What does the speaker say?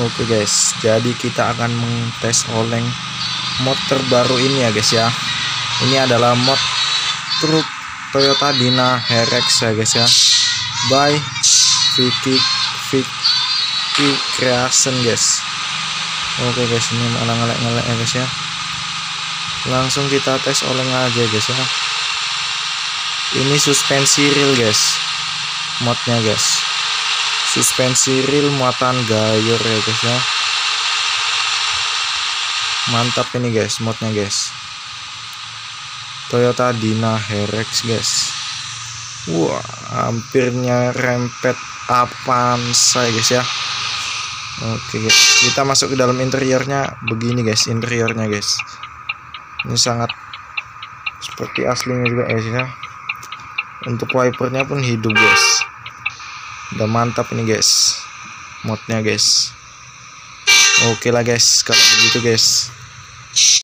Oke guys, jadi kita akan mengtes oleng mod terbaru ini ya guys ya. Ini adalah mod truk Toyota Dina Herex ya guys ya. By Vicky Vicky Creation guys. Oke guys, ini malah ngelek-ngelek ya guys ya. Langsung kita tes oleng aja guys ya. Ini suspensi real guys. Modnya guys suspensi real muatan gayor ya guys ya. Mantap ini guys modnya guys. Toyota Dina Herex guys. Wah hampirnya rempet Avanza guys ya. Oke guys kita masuk ke dalam interiornya. Begini guys interiornya guys. Ini sangat seperti aslinya juga guys ya. Untuk wipernya pun hidup guys udah mantap ini guys. Modnya guys. Oke lah guys kalau begitu guys